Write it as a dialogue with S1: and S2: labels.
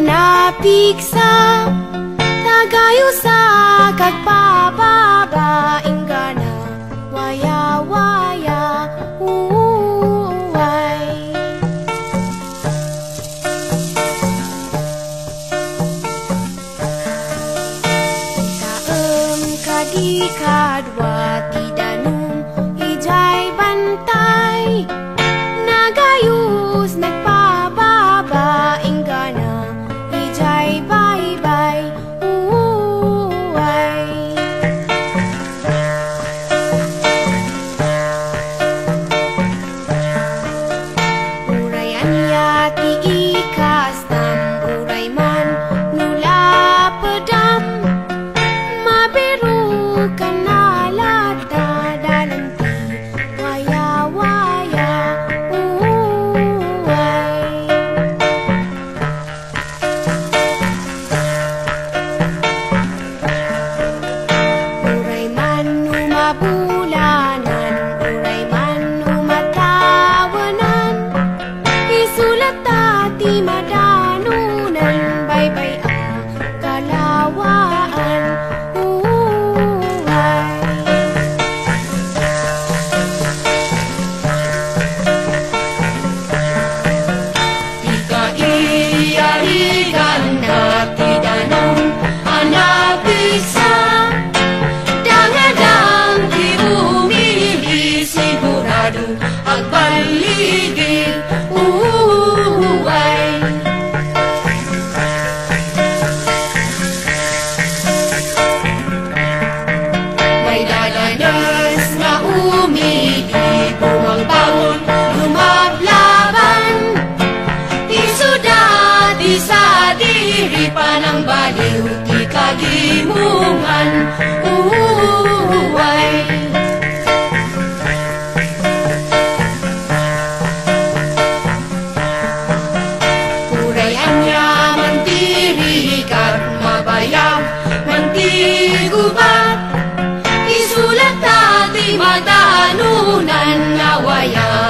S1: Napiksa, Tagayo sa kagpapabaing
S2: ka na Waya-waya uuway Kaem kadikadwa 右か sigurado Agbaligid uway May dalanas na umili Bumangbangon, lumablaban. Isuda di sa diri pa ng baliw Di kagimungan Uway नूनन्न वय